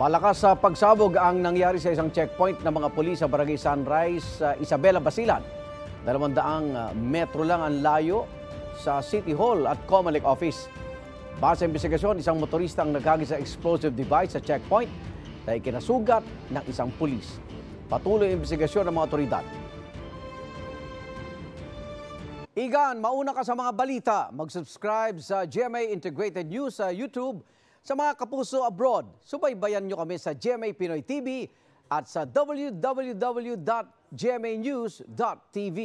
Malakas sa pagsabog ang nangyari sa isang checkpoint ng mga pulis sa Barangay Sunrise, sa Isabela, Basilan. Dalawang daang uh, metro lang ang layo sa City Hall at Comelec Office. Base sa investigasyon, isang motorista ang nagkagi sa explosive device sa checkpoint dahil kinasugat ng isang pulis. Patuloy ang investigasyon ng mga otoridad. Igan, mauna ka sa mga balita. Mag-subscribe sa GMA Integrated News sa YouTube. Sa mga kapuso abroad, subaybayan nyo kami sa GMA Pinoy TV at sa www.gmanews.tv.